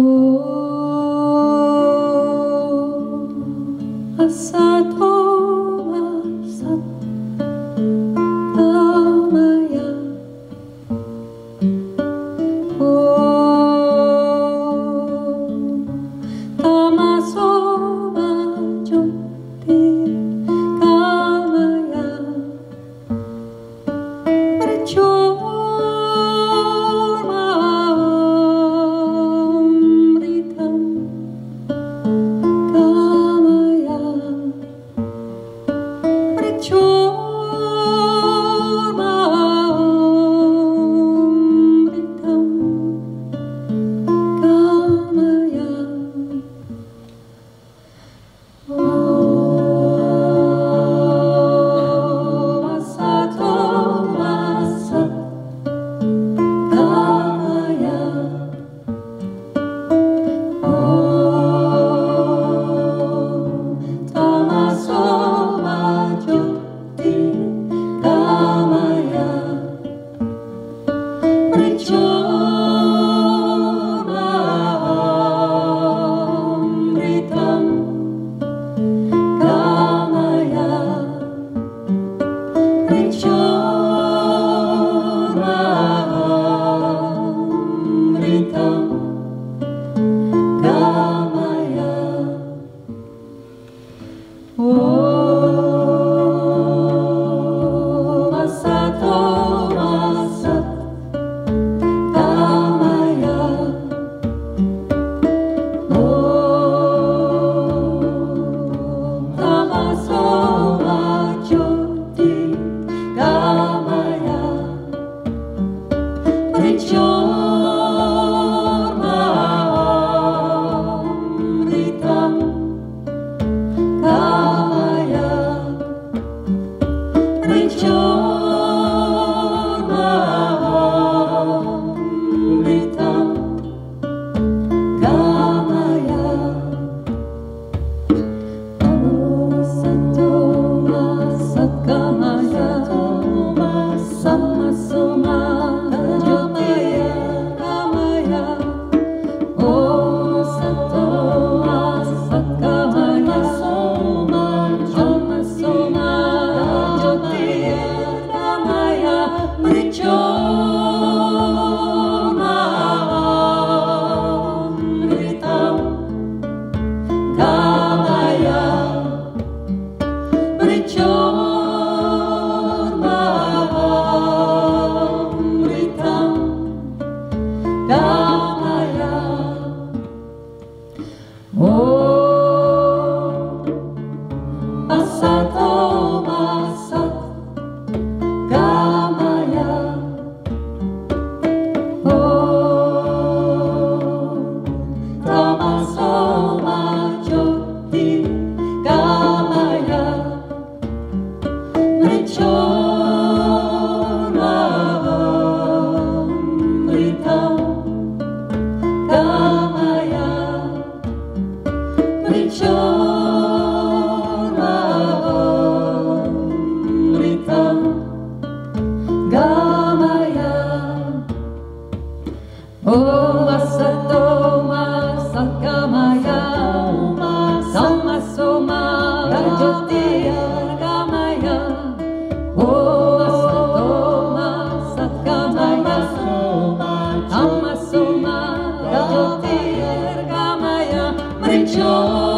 Oh. Oh. Rejoice.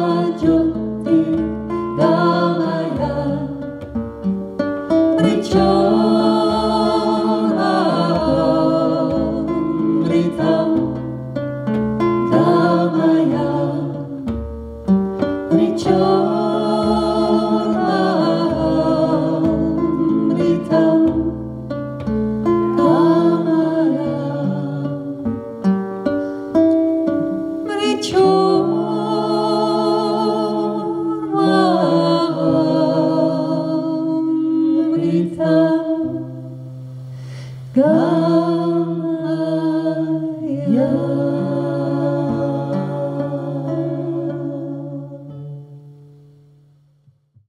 come, come.